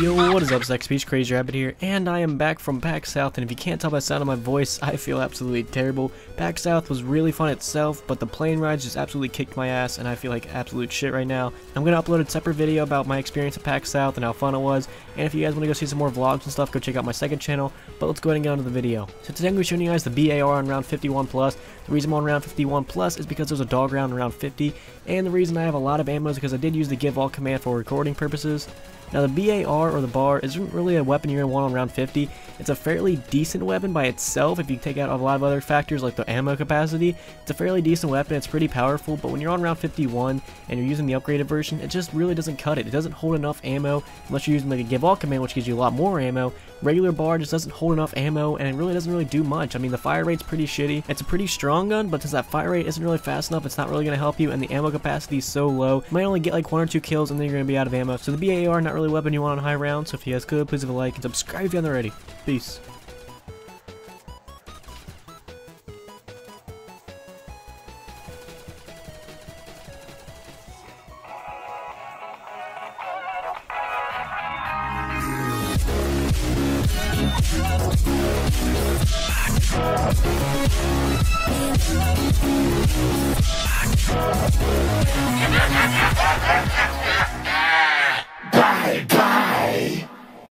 Yo, what is up, Sex Speech Crazy Rabbit here, and I am back from PAX South, and if you can't tell by the sound of my voice, I feel absolutely terrible. PAX South was really fun itself, but the plane rides just absolutely kicked my ass, and I feel like absolute shit right now. I'm gonna upload a separate video about my experience at PAX South and how fun it was, and if you guys want to go see some more vlogs and stuff, go check out my second channel, but let's go ahead and get on to the video. So today I'm to be showing you guys the BAR on round 51 plus. The reason I'm on round 51 plus is because there's a dog round around 50, and the reason I have a lot of ammo is because I did use the give all command for recording purposes. Now the BAR or the bar isn't really a weapon you're going to want on round 50. It's a fairly decent weapon by itself if you take out a lot of other factors like the ammo capacity. It's a fairly decent weapon, it's pretty powerful, but when you're on round 51 and you're using the upgraded version, it just really doesn't cut it. It doesn't hold enough ammo unless you're using like a give all command which gives you a lot more ammo. Regular bar just doesn't hold enough ammo and it really doesn't really do much. I mean the fire rate's pretty shitty. It's a pretty strong gun, but since that fire rate isn't really fast enough, it's not really going to help you and the ammo capacity is so low, you might only get like one or two kills and then you're going to be out of ammo. So the BAR not really a weapon you want on high around, so if you guys could, please leave a like and subscribe if you haven't already. Peace.